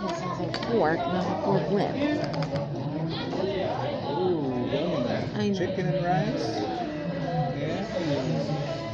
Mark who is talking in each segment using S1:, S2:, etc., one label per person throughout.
S1: This is a fork, not a fork whip.
S2: Ooh, yummy.
S1: I know.
S2: Chicken and rice? Yeah.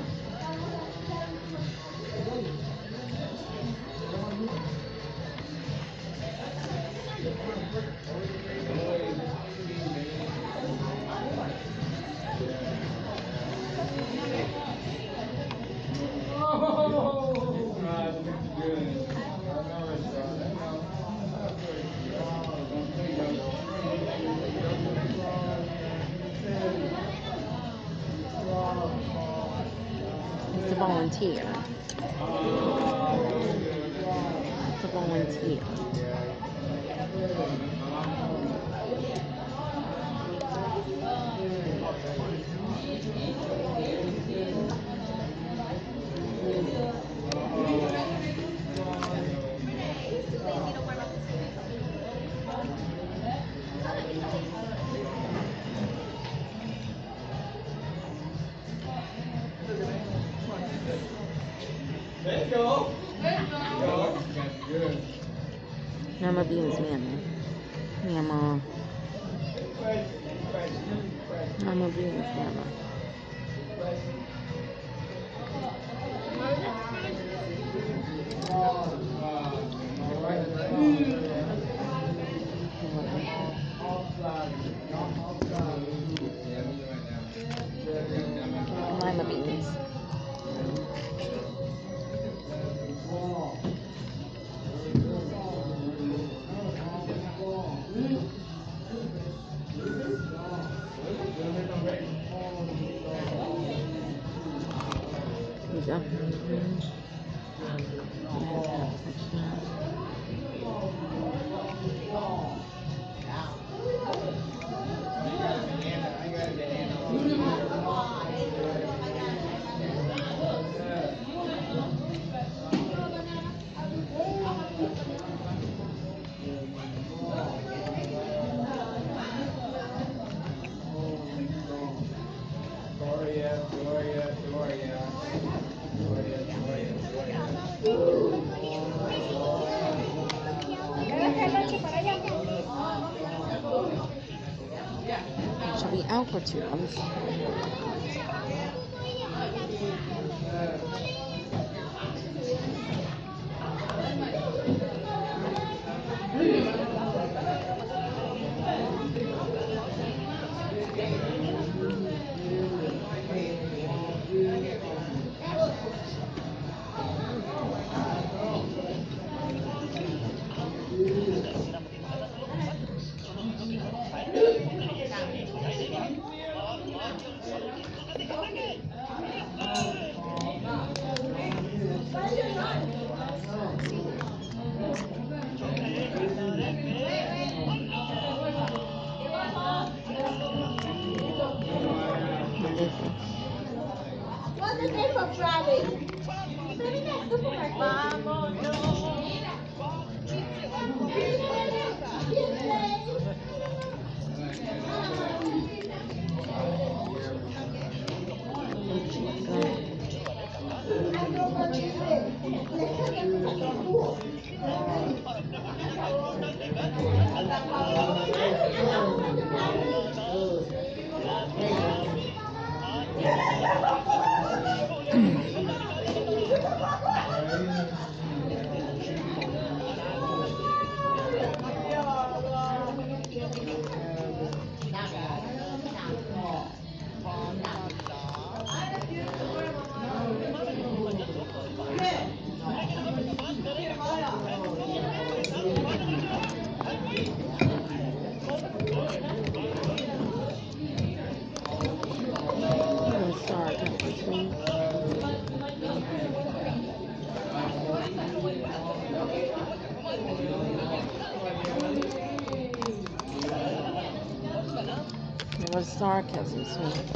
S1: Instead of grouse. It's a volunteer. It's a volunteer. Nama beans mama. Mama. Uh, Nama beans mama. Lima Go.
S2: Почему?
S1: Amen. It was sarcasm, sweetie.